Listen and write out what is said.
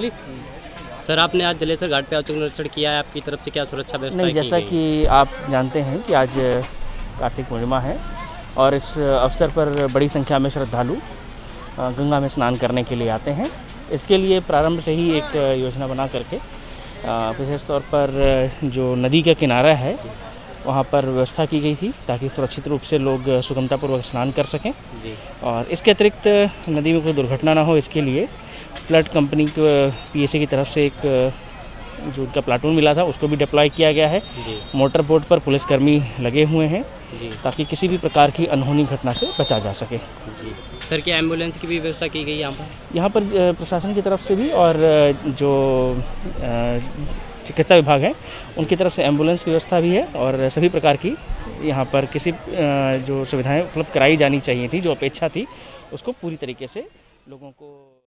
Public sir आपने आज जलेसर घाट पे औचक निरीक्षण किया है आपकी तरफ़ से क्या सुरक्षा व्यवस्था नहीं जैसा कि आप जानते हैं कि आज कार्तिक पूर्णिमा है और इस अवसर पर बड़ी संख्या में श्रद्धालु गंगा में स्नान करने के लिए आते हैं। इसके लिए प्रारंभ से ही एक योजना बना करके विशेष तौर पर जो नदी का किनारा है वहाँ पर व्यवस्था की गई थी ताकि सुरक्षित रूप से लोग सुगमतापूर्वक स्नान कर सकें। जी। और इसके अतिरिक्त नदी में कोई दुर्घटना ना हो इसके लिए फ्लड कंपनी को पीएसए की तरफ़ से एक जो उनका प्लाटून मिला था उसको भी डिप्लॉय किया गया है। मोटर बोट पर पुलिसकर्मी लगे हुए हैं ताकि किसी भी प्रकार की अनहोनी घटना से बचा जा सके। जी। सर क्या एंबुलेंस की भी व्यवस्था की गई यहाँ पर? यहाँ पर प्रशासन की तरफ़ से भी और जो चिकित्सा विभाग है उनकी तरफ़ से एंबुलेंस की व्यवस्था भी है और सभी प्रकार की यहाँ पर किसी जो सुविधाएँ उपलब्ध कराई जानी चाहिए थी जो अपेक्षा थी उसको पूरी तरीके से लोगों को